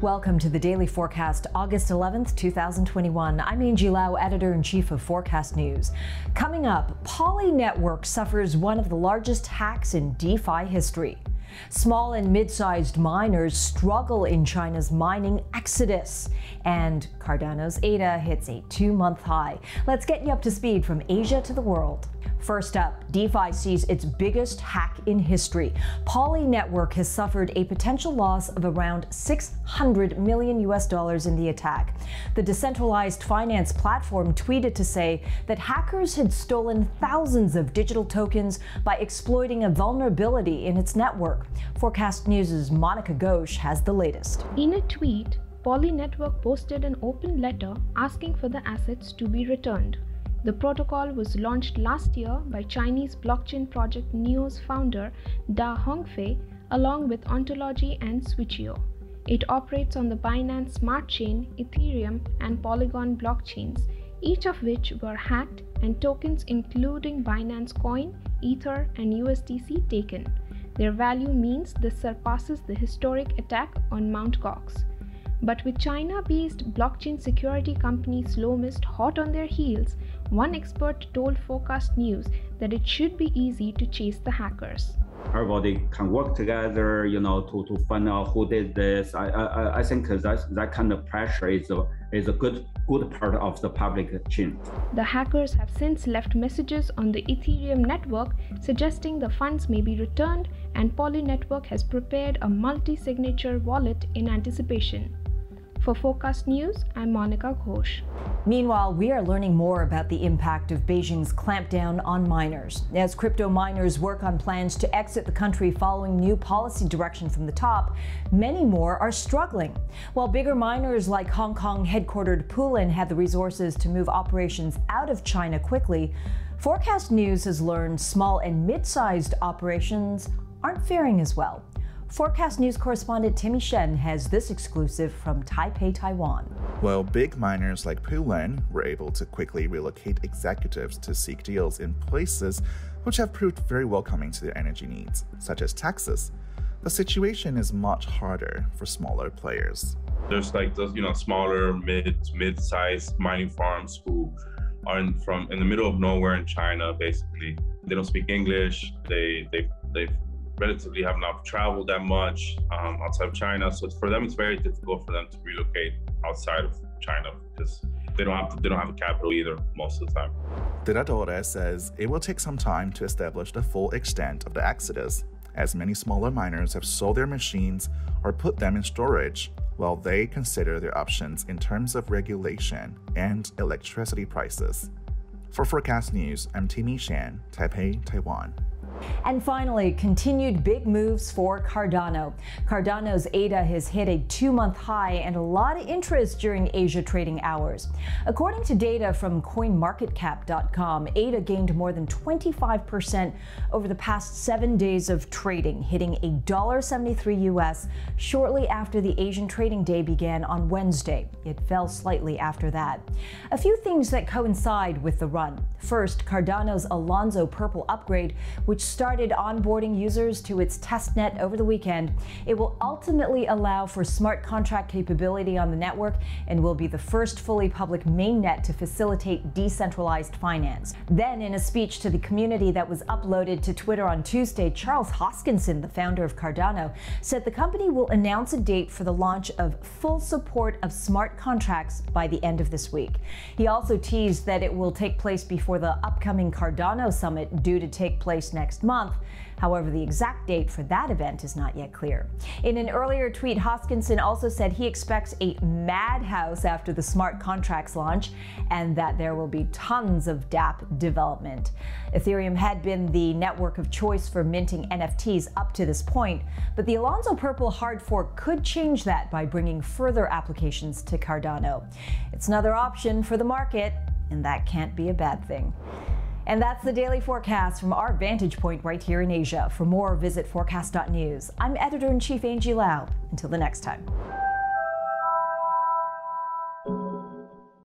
Welcome to the Daily Forkast, August 11th, 2021. I'm Angie Lau, editor in chief of Forkast News. Coming up, Poly Network suffers one of the largest hacks in DeFi history. Small and mid sized miners struggle in China's mining exodus. And Cardano's ADA hits a two month high. Let's get you up to speed from Asia to the world. First up, DeFi sees its biggest hack in history. Poly Network has suffered a potential loss of around 600 million US dollars in the attack. The decentralized finance platform tweeted to say that hackers had stolen thousands of digital tokens by exploiting a vulnerability in its network. Forkast News' Monica Ghosh has the latest. In a tweet, Poly Network posted an open letter asking for the assets to be returned. The protocol was launched last year by Chinese blockchain project Neo's founder Da Hongfei along with Ontology and Switcheo. It operates on the Binance Smart Chain, Ethereum, and Polygon blockchains, each of which were hacked and tokens including Binance Coin, Ether, and USDC taken. Their value means this surpasses the historic attack on Mt. Gox. But with China based blockchain security company Slowmist hot on their heels, one expert told Forkast News that it should be easy to chase the hackers. Everybody can work together, you know, to, to find out who did this. I I, I think that that kind of pressure is a is a good good part of the public chain. The hackers have since left messages on the Ethereum network suggesting the funds may be returned, and Poly Network has prepared a multi-signature wallet in anticipation. For Forkast News, I'm Monica Ghosh. Meanwhile, we are learning more about the impact of Beijing's clampdown on miners. As crypto miners work on plans to exit the country following new policy direction from the top, many more are struggling. While bigger miners like Hong Kong headquartered Poolin had the resources to move operations out of China quickly, Forkast News has learned small and mid sized operations aren't faring as well. Forkast News correspondent Timmy Shen has this exclusive from Taipei, Taiwan. While big miners like Poolin were able to quickly relocate executives to seek deals in places which have proved very welcoming to their energy needs, such as Texas, the situation is much harder for smaller players. There's like those, you know, smaller mid mid-sized mining farms who are in, from in the middle of nowhere in China. Basically, they don't speak English. They they they've relatively have not traveled that much um, outside of China. So for them, it's very difficult for them to relocate outside of China because they don't have to, they don't have a capital either most of the time. Tiradores says it will take some time to establish the full extent of the exodus, as many smaller miners have sold their machines or put them in storage while they consider their options in terms of regulation and electricity prices. For Forkast News, I'm Timmy Shen, Taipei, Taiwan. And finally, continued big moves for Cardano. Cardano's ADA has hit a two month high and a lot of interest during Asia trading hours. According to data from CoinMarketCap.com, ADA gained more than 25% over the past seven days of trading, hitting $1.73 US shortly after the Asian trading day began on Wednesday. It fell slightly after that. A few things that coincide with the run. First, Cardano's Alonzo Purple upgrade, which started onboarding users to its testnet over the weekend. It will ultimately allow for smart contract capability on the network and will be the first fully public mainnet to facilitate decentralized finance. Then, in a speech to the community that was uploaded to Twitter on Tuesday, Charles Hoskinson, the founder of Cardano, said the company will announce a date for the launch of full support of smart contracts by the end of this week. He also teased that it will take place before the upcoming Cardano summit due to take place next next month. However, the exact date for that event is not yet clear. In an earlier tweet, Hoskinson also said he expects a madhouse after the smart contracts launch and that there will be tons of dApp development. Ethereum had been the network of choice for minting NFTs up to this point, but the Alonzo Purple hard fork could change that by bringing further applications to Cardano. It's another option for the market, and that can't be a bad thing. And that's the daily Forkast from our vantage point right here in Asia. For more, visit forkast.news. I'm editor in chief Angie Lau. Until the next time.